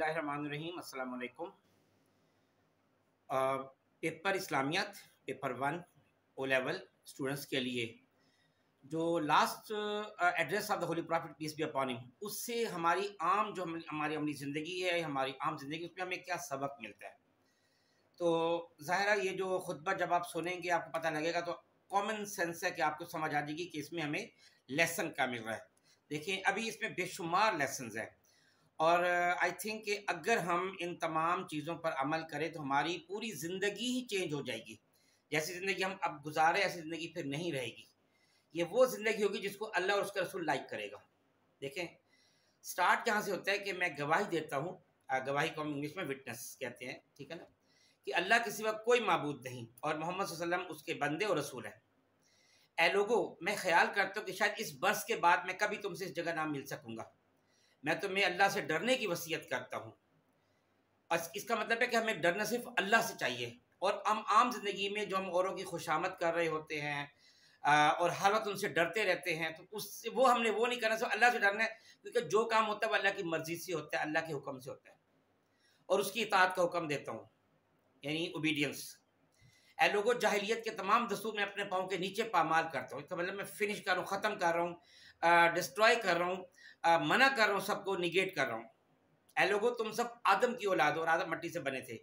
اللہ الرحمن الرحیم، السلام علیکم۔ Paper اسلامیات paper one, O level students کے لیے جو last address of the holy prophet peace be upon اس سے ہماری عام جو ہماری عملی زندگی ہے، ہماری عام زندگی، اس میں ہمیں کیا سبق ملتا ہے؟ تو ظاہرہ یہ جو خطبہ جب آپ سنیں گے، آپ کو پتہ لگے گا تو کامن سینس ہے کہ آپ کو سمجھ آ جائے گی کہ اس میں ہمیں لیسن کا مل رہا ہے۔ دیکھیں، ابھی اس میں بے شمار لیسنز ہیں۔ اور آئی تھنک کہ اگر ہم ان تمام چیزوں پر عمل کریں تو ہماری پوری زندگی ہی چینج ہو جائے گی۔ جیسی زندگی ہم اب گزارے ایسی زندگی پھر نہیں رہے گی۔ یہ وہ زندگی ہوگی جس کو اللہ اور اس کا رسول لائک کرے گا۔ دیکھیں سٹارٹ کہاں سے ہوتا ہے کہ میں گواہی دیتا ہوں۔ گواہی کو ہم انگلش میں وٹنس کہتے ہیں، ٹھیک ہے نا؟ کہ اللہ کے سوا کوئی معبود نہیں اور محمد صلی اللہ علیہ وسلم اس کے بندے اور رسول ہیں۔ اے لوگو، میں خیال کرتا ہوں کہ شاید اس برس کے بعد میں کبھی تم سے اس جگہ نہ مل سکوں گا۔ میں تمہیں اللہ سے ڈرنے کی وصیت کرتا ہوں۔ اس کا مطلب ہے کہ ہمیں ڈرنا صرف اللہ سے چاہیے۔ اور ہم عام زندگی میں جو ہم اوروں کی خوشامد کر رہے ہوتے ہیں اور ہر وقت ان سے ڈرتے رہتے ہیں، تو اس سے وہ ہم نے وہ نہیں کرنا، صرف اللہ سے ڈرنا ہے۔ کیونکہ جو کام ہوتا ہے وہ اللہ کی مرضی سے ہوتا ہے، اللہ کے حکم سے ہوتا ہے۔ اور اس کی اطاعت کا حکم دیتا ہوں۔ یعنی اوبیڈینس اے لوگوں جاہلیت کے تمام دستور میں اپنے پاؤں کے نیچے پامال کرتا ہوں۔ اس کا مطلب میں فنش کر رہا ہوں، ختم کر رہا ہوں ڈسٹروائے کر رہا ہوں منع کر رہا ہوں، سب کو نگیٹ کر رہا ہوں۔ اے لوگوں تم سب آدم کی اولاد ہو اور آدم مٹی سے بنے تھے۔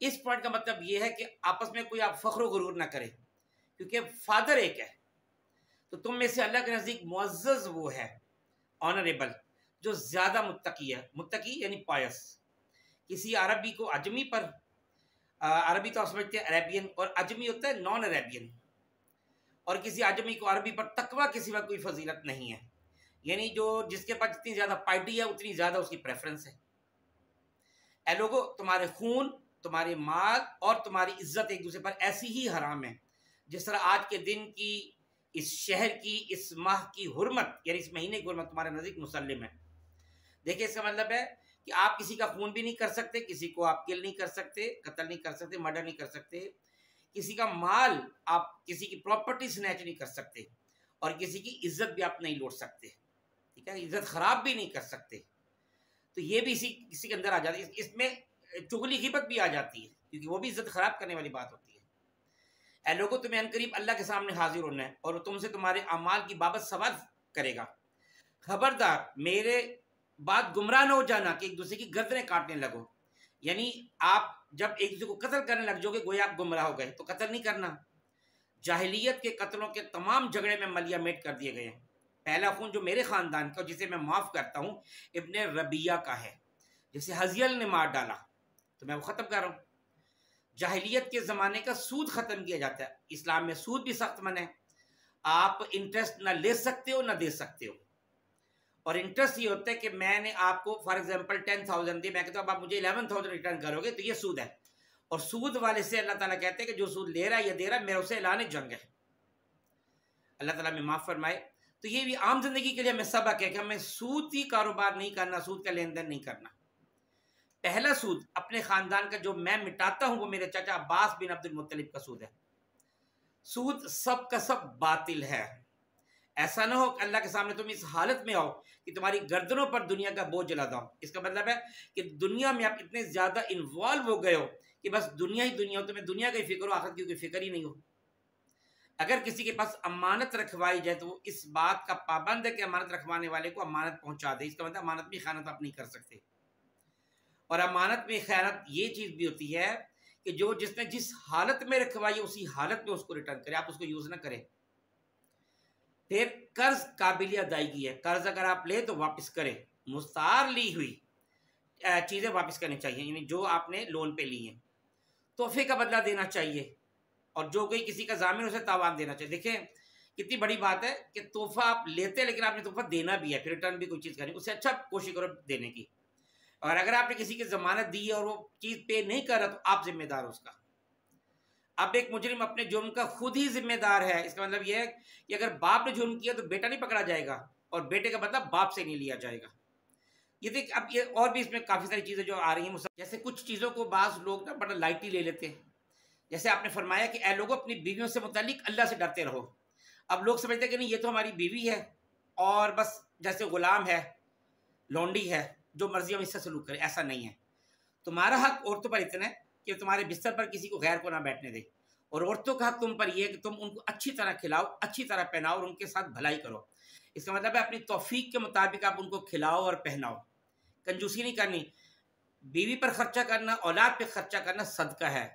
اس پوائنٹ کا مطلب یہ ہے کہ آپس میں کوئی آپ فخر و غرور نہ کرے کیونکہ فادر ایک ہے۔ تو تم میں سے اللہ کے نزدیک معزز وہ ہے آنریبل جو زیادہ متقی ہے۔ متقی یعنی پایس کسی عربی کو اجمی پر عربی تو آپ سمجھتے ہیں عربین اور اجمی ہوتا ہے نان عربین اور کسی اجمی کو عربی پر تقوی کے سوا کوئی فضیلت نہیں ہے۔ یعنی جو جس کے پاس جتنی زیادہ پائٹی ہے، اتنی زیادہ اس کی پریفرنس ہے۔ اے لوگو، تمہارے خون، تمہارے مال اور تمہاری عزت ایک دوسرے پر ایسی ہی حرام ہے۔ جس طرح آج کے دن کی، اس شہر کی، اس ماہ کی حرمت یعنی اس مہینے کی حرمت تمہارے نزدیک مسلم ہے۔ دیکھیں اس کا مطلب ہے کہ آپ کسی کا خون بھی نہیں کر سکتے، کسی کو آپ کل نہیں کر سکتے، قتل نہیں کر سکتے، مرڈر نہیں کر سکتے، کسی کا مال آپ کسی کی پراپرٹی سنیچ نہیں کر سکتے اور کسی کی عزت بھی آپ نہیں لوٹ سکتے، ٹھیک ہے؟ عزت خراب بھی نہیں کر سکتے۔ تو یہ بھی اسی کسی کے اندر آ جاتی ہے۔ اس میں چگلی غیبت بھی آ جاتی ہے، کیونکہ وہ بھی عزت خراب کرنے والی بات ہوتی ہے۔ اے لوگوں تمہیں ان قریب اللہ کے سامنے حاضر ہونا ہے اور وہ تم سے تمہارے اعمال کی بابت سوال کرے گا۔ خبردار، میرے بات گمراہ نہ ہو جانا کہ ایک دوسرے کی گردنیں کاٹنے لگو۔ یعنی آپ جب ایک دوسرے کو قتل کرنے لگ جاؤ گے، گویا آپ گمراہ ہو گئے، تو قتل نہیں کرنا۔ جاہلیت کے قتلوں کے تمام جھگڑے میں ملیا میٹ کر دیے گئے ہیں۔ پہلا خون جو میرے خاندان کا، جسے میں معاف کرتا ہوں، ابن ربیہ کا ہے۔ جسے حضیل نے مار ڈالا۔ تو میں وہ ختم کر رہا ہوں۔ جاہلیت کے زمانے کا سود ختم کیا جاتا ہے۔ اسلام میں سود بھی سخت من ہے۔ آپ انٹرسٹ نہ لے سکتے ہو، نہ دے سکتے ہو۔ اور انٹرسٹ یہ ہوتا ہے کہ میں نے آپ کو فار ایگزامپل ٹین تھاؤزینڈ دی، میں کہتا ہوں، اب آپ مجھے الیون تھاؤزینڈ ریٹرن کرو گے، تو یہ سود ہے۔ اور سود والے سے اللہ تعالیٰ کہتے ہیں کہ جو سود لے رہا ہے یا دے رہا ہے، میرے اسے اعلان جنگ ہے۔ اللہ تعالیٰ میں معاف فرمائے۔ تو یہ بھی عام زندگی کے لیے ہمیں سبق ہے کہ ہمیں سود ہی کاروبار نہیں کرنا، سود کا لین دین نہیں کرنا۔ پہلا سود اپنے خاندان کا جو میں مٹاتا ہوں، وہ میرے چاچا عباس بن عبد المطلب کا سود ہے۔ سود سب کا سب باطل ہے۔ ایسا نہ ہو کہ اللہ کے سامنے تم اس حالت میں آؤ کہ تمہاری گردنوں پر دنیا کا بوجھ جلا دو۔ اس کا مطلب ہے کہ دنیا میں آپ اتنے زیادہ انوالو ہو گئے ہو کہ بس دنیا ہی دنیا ہو، تمہیں دنیا کا ہی فکر ہو آخر کی کوئی فکر ہی نہیں ہو۔ اگر کسی کے پاس امانت رکھوائی جائے تو وہ اس بات کا پابند ہے کہ امانت رکھوانے والے کو امانت پہنچا دے۔ اس کا مطلب امانت میں خیانت آپ نہیں کر سکتے۔ اور امانت میں خیانت یہ چیز بھی ہوتی ہے کہ جو جس نے جس حالت میں رکھوائی اسی حالت میں اس کو ریٹرن کرے۔ آپ اس کو یوز نہ کریں۔ پھر قرض قابل ادائیگی ہے۔ قرض اگر آپ لیں تو واپس کریں۔ مستار لی ہوئی چیزیں واپس کرنی چاہیے یعنی جو آپ نے لون پہ لی ہیں۔ تحفے کا بدلہ دینا چاہیے اور جو کوئی کسی کا ضامن اسے تاوان دینا چاہیے۔ دیکھیں، کتنی بڑی بات ہے کہ تحفہ آپ لیتے لیکن آپ نے تحفہ دینا بھی ہے، پھر ریٹرن بھی کوئی چیز کرنی اس سے اچھا کوشش کرو دینے کی۔ اور اگر آپ نے کسی کی ضمانت دی ہے اور وہ چیز پے نہیں کر رہا تو آپ ذمہ دار ہو اس کا۔ اب ایک مجرم اپنے جرم کا خود ہی ذمہ دار ہے۔ اس کا مطلب یہ ہے کہ اگر باپ نے جرم کیا تو بیٹا نہیں پکڑا جائے گا اور بیٹے کا مطلب باپ سے نہیں لیا جائے گا۔ یہ دیکھ، اب یہ اور بھی اس میں کافی ساری چیزیں جو آ رہی ہیں۔ جیسے کچھ چیزوں کو بعض لوگ نا بڑا لائٹلی لے لیتے ہیں۔ جیسے آپ نے فرمایا کہ اے لوگوں اپنی بیویوں سے متعلق اللہ سے ڈرتے رہو۔ اب لوگ سمجھتے ہیں کہ نہیں، یہ تو ہماری بیوی ہے اور بس جیسے غلام ہے، لونڈی ہے، جو مرضی ہم اس سے سلوک کریں ایسا نہیں ہے۔ تمہارا حق عورتوں پر اتنا ہے کہ تمہارے بستر پر کسی کو غیر کو نہ بیٹھنے دے۔ اور عورتوں کا حق تم پر یہ ہے کہ تم ان کو اچھی طرح کھلاؤ، اچھی طرح پہناؤ اور ان کے ساتھ بھلائی کرو۔ اس کا مطلب ہے اپنی توفیق کے مطابق آپ ان کو کھلاؤ اور پہناؤ۔ کنجوسی نہیں کرنی۔ بیوی پر خرچہ کرنا، اولاد پہ خرچہ کرنا صدقہ ہے۔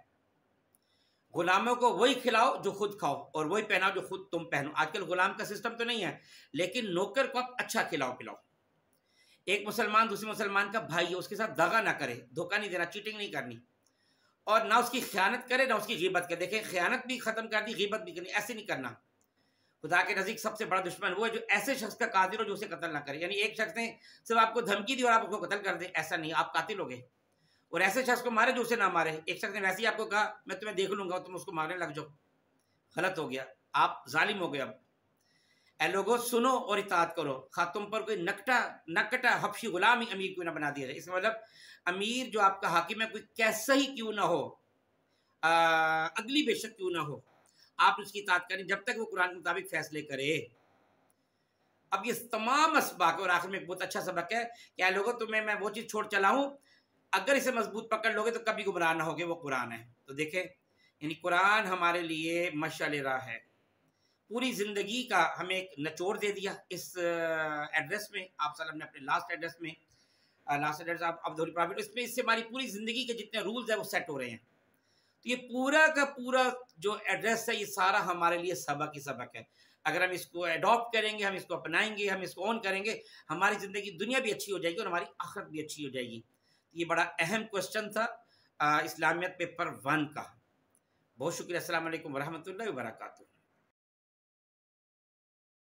غلاموں کو وہی کھلاؤ جو خود کھاؤ اور وہی پہناؤ جو خود تم پہنو۔ آج کل غلام کا سسٹم تو نہیں ہے، لیکن نوکر کو آپ اچھا کھلاؤ، پلاؤ۔ ایک مسلمان دوسرے مسلمان کا بھائی ہے، اس کے ساتھ داغا نہ کرے، دھوکہ نہیں دینا، چیٹنگ نہیں کرنی۔ اور نہ اس کی خیانت کرے، نہ اس کی غیبت کرے۔ دیکھیں، خیانت بھی ختم کر دی، غیبت بھی کرنی ایسے نہیں کرنا۔ خدا کے نزدیک سب سے بڑا دشمن وہ ہے جو ایسے شخص کا قاتل ہو جو اسے قتل نہ کرے۔ یعنی ایک شخص نے صرف آپ کو دھمکی دی اور آپ اس کو قتل کر دے، ایسا نہیں۔ آپ قاتل ہو گئے۔ اور ایسے شخص کو مارے جو اسے نہ مارے۔ ایک شخص نے ویسے ہی آپ کو کہا، میں تمہیں دیکھ لوں گا تم اس کو مارنے لگ جاؤ۔ غلط ہو گیا۔ آپ ظالم ہو گئے اب۔ اے لوگوں سنو اور اطاعت کرو۔ خاتم پر کوئی نکٹا نکٹا حفشی غلام ہی امیر کیوں نہ بنا دیا جائے۔ اس کا مطلب امیر جو آپ کا حاکم ہے، کوئی کیسا ہی کیوں نہ ہو اگلی بے شک کیوں نہ ہو، آپ اس کی اطاعت کریں جب تک وہ قرآن کے مطابق فیصلے کرے۔ اب یہ تمام اسباق اور آخر میں ایک بہت اچھا سبق ہے کہ لوگوں تمہیں میں وہ چیز چھوڑ چلا ہوں اگر اسے مضبوط پکڑ لوگے تو کبھی گمراہ نہ ہوگے، وہ قرآن ہے۔ تو دیکھیں یعنی قرآن ہمارے لیے مشعل راہ ہے۔ پوری زندگی کا ہمیں ایک نچوڑ دے دیا اس ایڈریس میں۔ آپ صلی نے اپنے لاسٹ ایڈریس میں لاسٹ ایڈریس آپ ابدولی پرافٹ اس میں اس سے ہماری پوری زندگی کے جتنے رولز ہیں وہ سیٹ ہو رہے ہیں۔ تو یہ پورا کا پورا جو ایڈریس ہے یہ سارا ہمارے لیے سبق ہی سبق ہے۔ اگر ہم اس کو اڈاپٹ کریں گے، ہم اس کو اپنائیں گے، ہم اس کو آن کریں گے، ہماری زندگی دنیا بھی اچھی ہو جائے گی اور ہماری آخرت بھی اچھی ہو جائے گی۔ یہ بڑا اہم کوشچن تھا اسلامیت پیپر ون کا۔ بہت شکریہ، السلام علیکم ورحمۃ اللہ وبرکاتہ۔